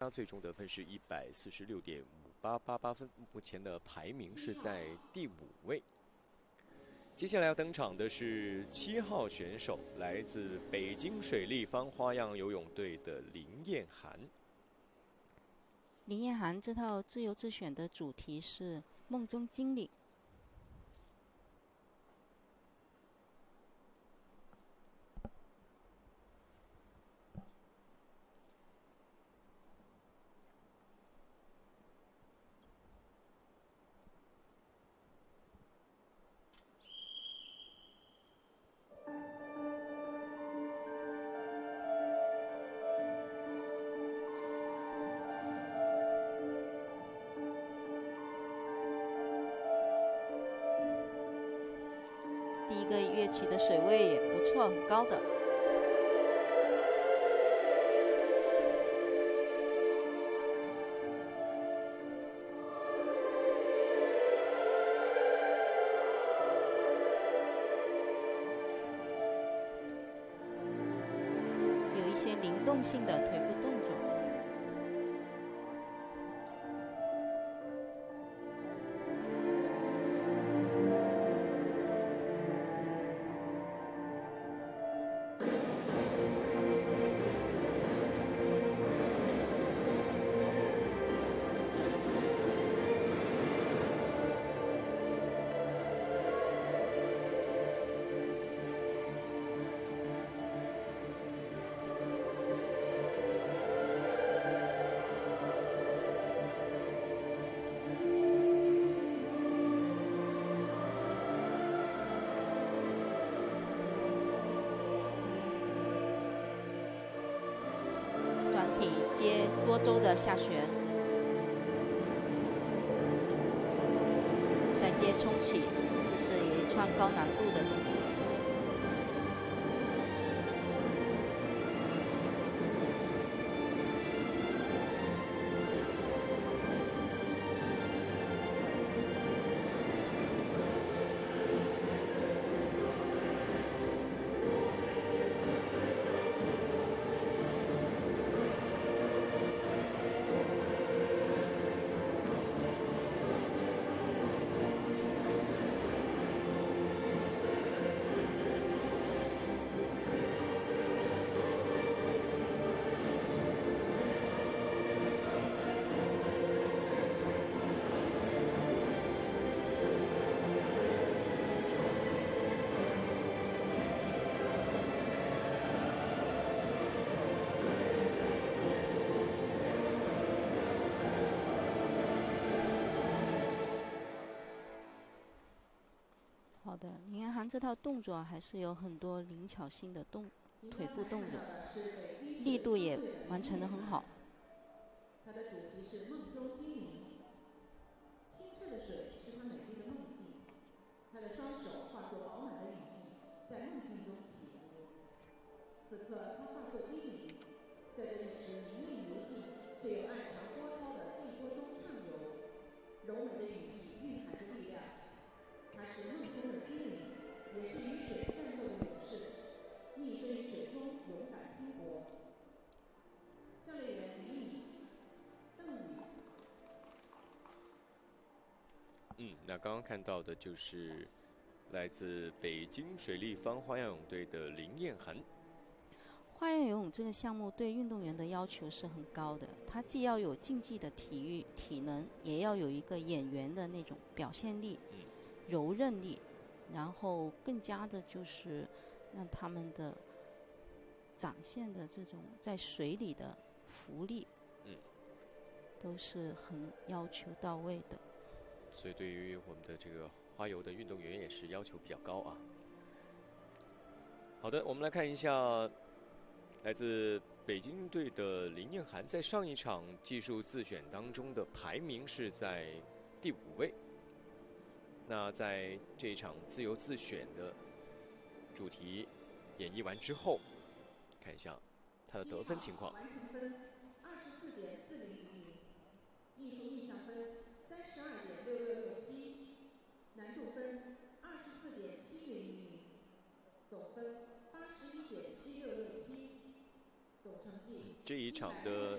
他最终得分是一百四十六点五八八八分，目前的排名是在第五位。接下来要登场的是七号选手，来自北京水立方花样游泳队的林彦涵。林彦涵这套自由自选的主题是梦中精灵。个乐曲的水位也不错，很高的。有一些灵动性的腿部周的下旋，再接冲起，这是一串高难度的动作。的，林彦涵这套动作还是有很多灵巧性的动腿部动作，力度也完成的很好。它的主题是梦中精灵，清澈的水是他美丽的梦境，他的双手化作饱满的羽翼，在梦境中起伏。此刻他化作精灵，在这一池明媚如镜却又暗嗯，那刚刚看到的就是来自北京水立方花样泳队的林彦涵。花样游泳这个项目对运动员的要求是很高的，它既要有竞技的体育体能，也要有一个演员的那种表现力。嗯。柔韧力，然后更加的就是让他们的展现的这种在水里的浮力，嗯，都是很要求到位的。所以对于我们的这个花游的运动员也是要求比较高啊。好的，我们来看一下来自北京队的林彦涵在上一场技术自选当中的排名是在第五位。那在这一场自由自选的主题演绎完之后，看一下他的得分情况。完成分二十四点四零零，艺术意向这一场的